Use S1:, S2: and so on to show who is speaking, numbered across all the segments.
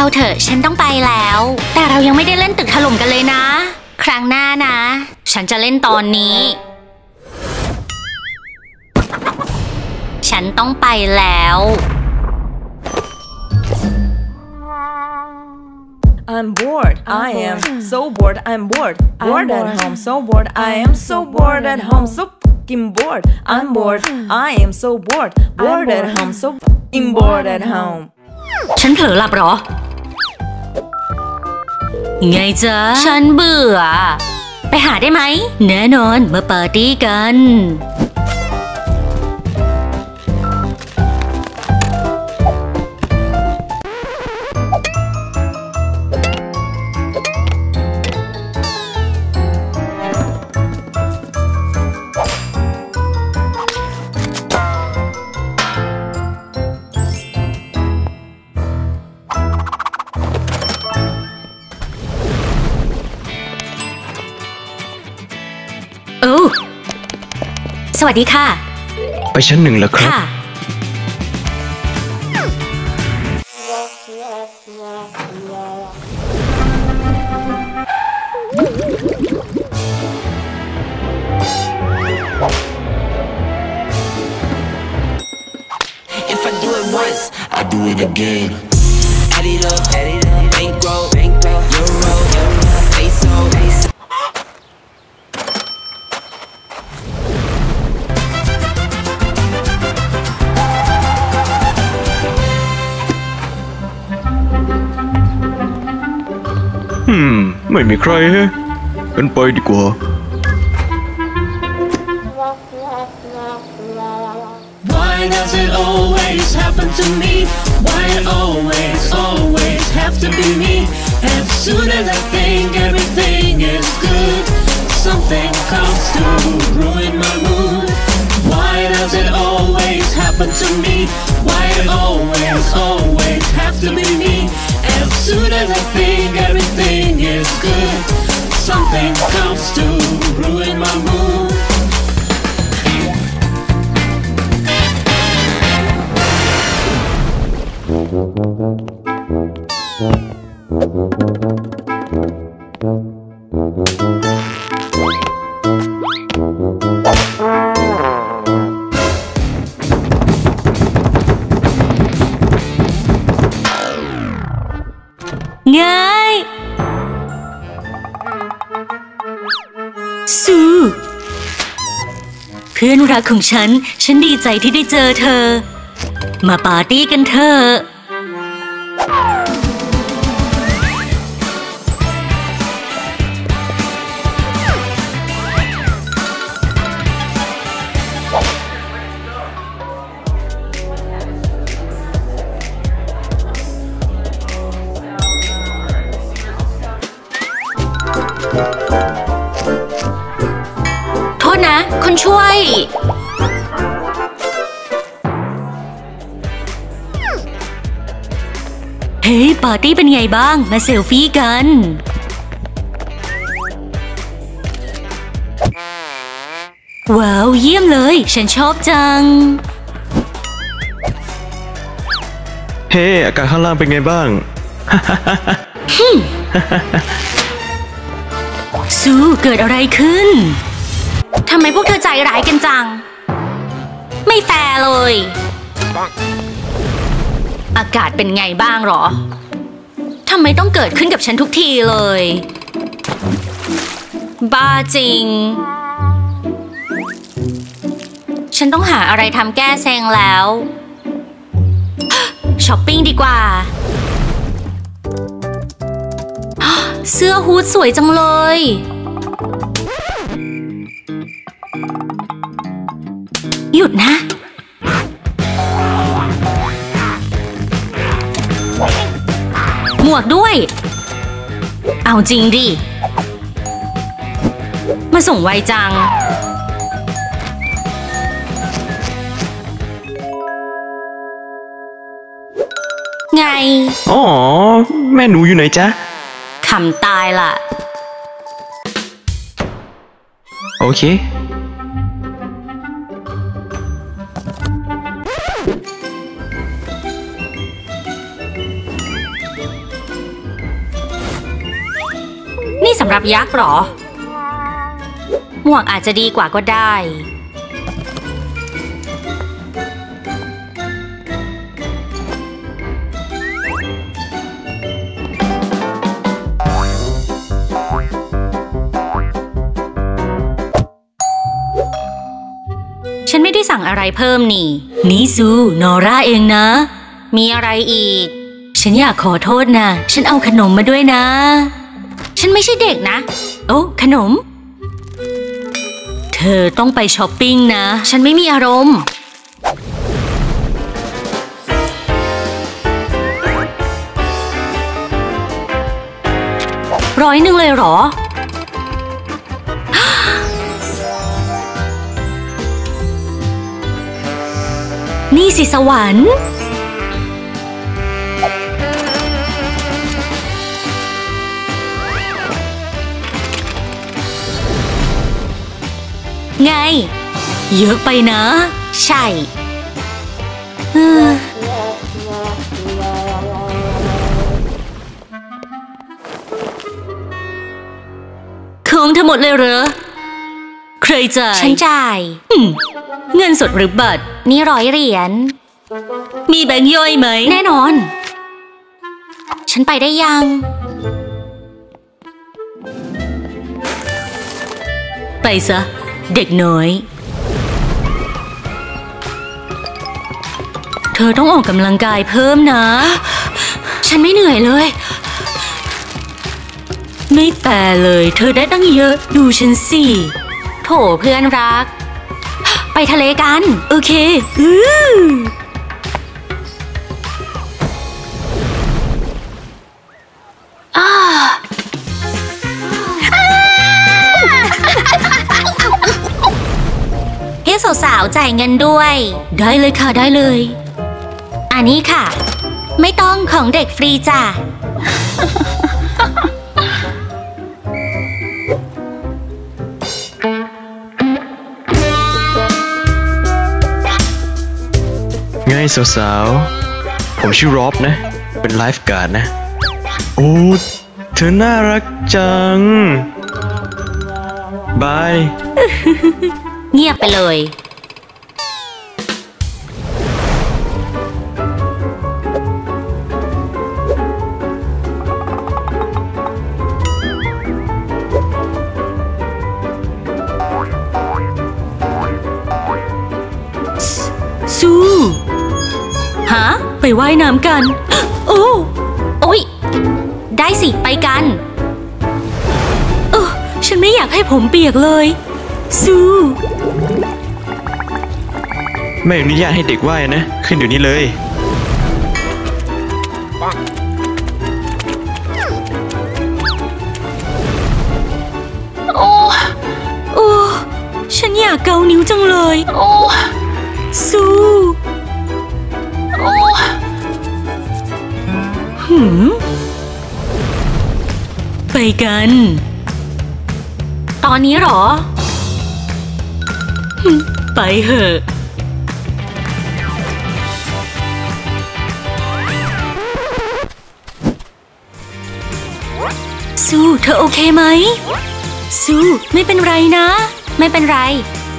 S1: เอาเถอะฉันต้องไปแล้ว แต่เรายังไม่ได้เล่นตึกถล่มกันเลยนะ ครั้งหน้านะ ฉันจะเล่นตอนนี้ ฉันต้องไปแล้ว
S2: I'm bored. I am so bored. I'm bored. Bored at home. So bored. I am so bored at home. So fucking bored. I'm bored. I am so bored. Bored at home. So fucking bored at home.
S1: ฉันเผลอหลับเหรอ ไงจ๊ะ ฉันเบื่อ ไปหาได้ไหม แน่นอนมาปาร์ตี้กัน สวัสดีค่ะ
S3: ไปชั้นหนึ่งแล้วครับ
S1: ค่ะ
S4: If I do it once, I do it again. Add it up, add it
S3: ไม่มีใครฮะกันไปดีกว่า
S5: Why does it always happen to me? Why it always, always have to be me? As soon as I think everything is good, something comes to ruin my mood. Why does it always happen to me? Why it always, always have to be
S1: ง่ายซูเพื่อนรักของฉัน ฉันดีใจที่ได้เจอเธอ มาปาร์ตี้กันเถอะ ฮ้ยปาร์ตี้เป็นไงบ้าง มาเซลฟี่กัน ว้าว เยี่ยมเลย ฉันชอบจัง
S3: เฮ้ อากาศข้างล่างเป็นไงบ้าง
S1: ซูเกิดอะไรขึ้น ทำไมพวกเธอใจร้ายกันจัง ไม่แฟร์เลย อากาศเป็นไงบ้างหรอ ทำไมต้องเกิดขึ้นกับฉันทุกทีเลย บ้าจริง ฉันต้องหาอะไรทำแก้เซ็งแล้ว ช้อปปิ้งดีกว่า เสื้อฮูดสวยจังเลยหยุดนะ วกด้วย เอาจริงดิ มาส่งไวจัง ไง
S3: อ๋อ แม่หนูอยู่ไหนจ๊ะ
S1: คำตายล่ะ
S3: โอเค
S1: สำหรับยักษ์เหรอ หมวกอาจจะดีกว่าก็ได้ ฉันไม่ได้สั่งอะไรเพิ่มนี่นี่ซูนอร่าเองนะ มีอะไรอีก ฉันอยากขอโทษนะ ฉันเอาขนมมาด้วยนะ ฉันไม่ใช่เด็กนะ โอ้ขนม เธอต้องไปช้อปปิ้งนะ ฉันไม่มีอารมณ์ ร้อยหนึ่งเลยเหรอ นี่สิสวรรค์ เยอะไปนะ ใช่เออของทั้งหมดเลยเหรอ ใครจ่าย ฉันจ่าย เงินสดหรือบัตร นี่ร้อยเหรียญ มีแบงค์ย่อยไหม แน่นอน ฉันไปได้ยังไปซะ เด็กน้อย เธอต้องออกกำลังกายเพิ่มนะ ฉันไม่เหนื่อยเลย ไม่แปลเลย เธอได้ตั้งเยอะ ดูฉันสิ โถเพื่อนรัก ไปทะเลกัน โอเค อือ สาวๆจ่ายเงินด้วย ได้เลยค่ะได้เลย อันนี้ค่ะ ไม่ต้องของเด็กฟรีจ้ะ
S3: ไงสาวๆ ผมชื่อรอบนะ เป็นไลฟ์การ์ดนะ โอ้ เธอน่ารักจัง บาย
S1: เงียบไปเลย สู้ฮะไปว่ายน้ำกัน โอ้โอ้ยได้สิ ไปกัน เออฉันไม่อยากให้ผมเปียกเลย สู้
S3: ไม่อนุญาตให้เด็กว่ายนะ ขึ้นเดี๋ยวนี้เลย
S1: โอ้โอ้ฉันอยากเกานิ้วจังเลย โอ้สู้โอ้หืมไปกัน ตอนนี้เหรอหึ ไปเหอะสู้เธอโอเคไหมสู้ไม่เป็นไรนะ ไม่เป็นไร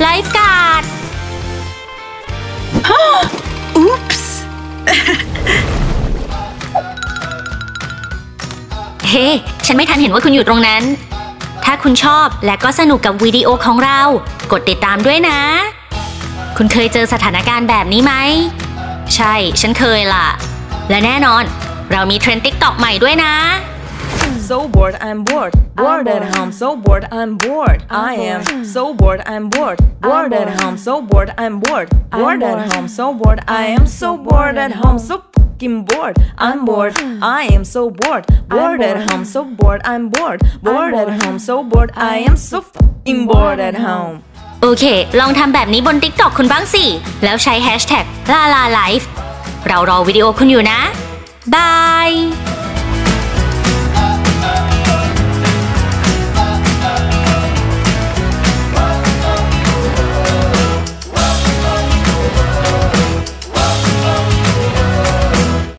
S1: ไลฟ์การ์ด
S2: อุ๊ปส์
S1: เฮ้ ฉันไม่ทันเห็นว่าคุณอยู่ตรงนั้นถ้าคุณชอบและก็สนุกกับวิดีโอของเรา กดติดตามด้วยนะ คุณเคยเจอสถานการณ์แบบนี้ไหม ใช่ ฉันเคยล่ะ และแน่นอน เรามีเทรนด์ติ๊กต็อกใหม่ด้วยนะ
S2: So bored, I'm bored. Bored at home, so bored, I'm bored. I am so bored, I'm bored. Bored at home, so bored, I'm bored. Bored at home, so bored, I am so bored at home, so fucking bored. I'm bored. I am so bored. Bored at home, so bored, I'm bored. Bored at home, so bored, I am so fucking bored at home.
S1: โอเค ลองทำแบบนี้บน TikTok คุณบ้างสิ แล้วใช้ Hashtag ลาลาไลฟ์เรารอวิดีโอคุณอยู่นะ บาย